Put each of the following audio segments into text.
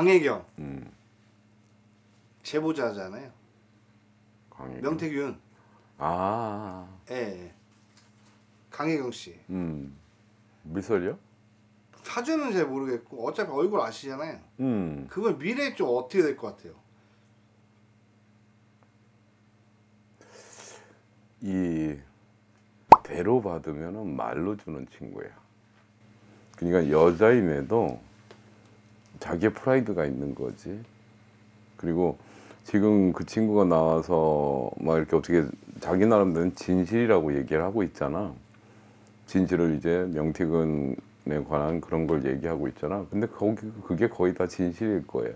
강혜경 음, 제보자잖아요. 강혜경. 명태균. 아, 예. 예. 강혜경 씨. 음, 미설이요? 사주는 잘 모르겠고 어차피 얼굴 아시잖아요. 음, 그건 미래 좀 어떻게 될 것 같아요? 이 대로 받으면은 말로 주는 친구야. 그러니까 여자임에도 자기의 프라이드가 있는 거지. 그리고 지금 그 친구가 나와서 막 이렇게 어떻게 자기 나름대로 진실이라고 얘기를 하고 있잖아. 진실을 이제 명태근에 관한 그런 걸 얘기하고 있잖아. 근데 거기 그게 거의 다 진실일 거야.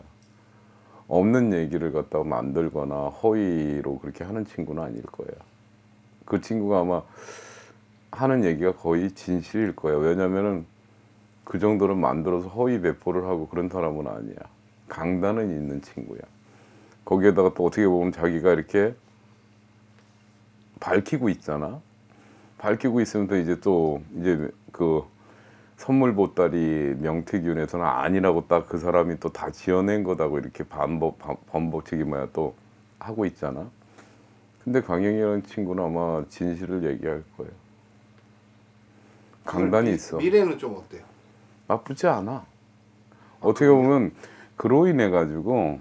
없는 얘기를 갖다가 만들거나 허위로 그렇게 하는 친구는 아닐 거야. 그 친구가 아마 하는 얘기가 거의 진실일 거야. 왜냐면은 그 정도로 만들어서 허위 배포를 하고 그런 사람은 아니야. 강단은 있는 친구야. 거기에다가 또 어떻게 보면 자기가 이렇게 밝히고 있잖아. 밝히고 있으면 또 이제 또 이제 그 선물 보따리 명태균에서는 아니라고 딱 그 사람이 또 다 지어낸 거다고 이렇게 반복 반- 번복치기 뭐야 또 하고 있잖아. 근데 강영이라는 친구는 아마 진실을 얘기할 거예요. 강단이 미- 있어. 미래는 좀 어때요? 나쁘지 않아. 어떻게 보면 그로 인해 가지고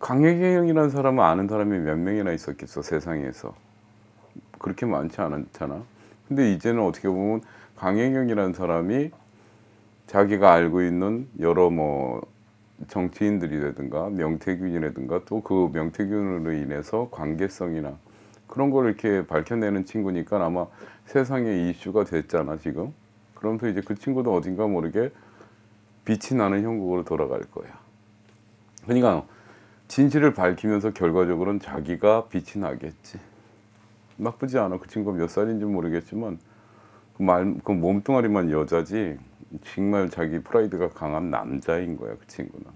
강혜경이라는 사람을 아는 사람이 몇 명이나 있었겠어 세상에서 그렇게 많지 않았잖아. 근데 이제는 어떻게 보면 강혜경이라는 사람이 자기가 알고 있는 여러 뭐 정치인들이라든가 명태균이라든가 또 그 명태균으로 인해서 관계성이나 그런 걸 이렇게 밝혀내는 친구니까 아마 세상에 이슈가 됐잖아 지금. 그러면서 이제 그 친구도 어딘가 모르게 빛이 나는 형국으로 돌아갈 거야. 그러니까 진실을 밝히면서 결과적으로는 자기가 빛이 나겠지. 나쁘지 않아. 그 친구가 몇 살인지 모르겠지만 그 말, 그 몸뚱아리만 여자지 정말 자기 프라이드가 강한 남자인 거야. 그 친구는.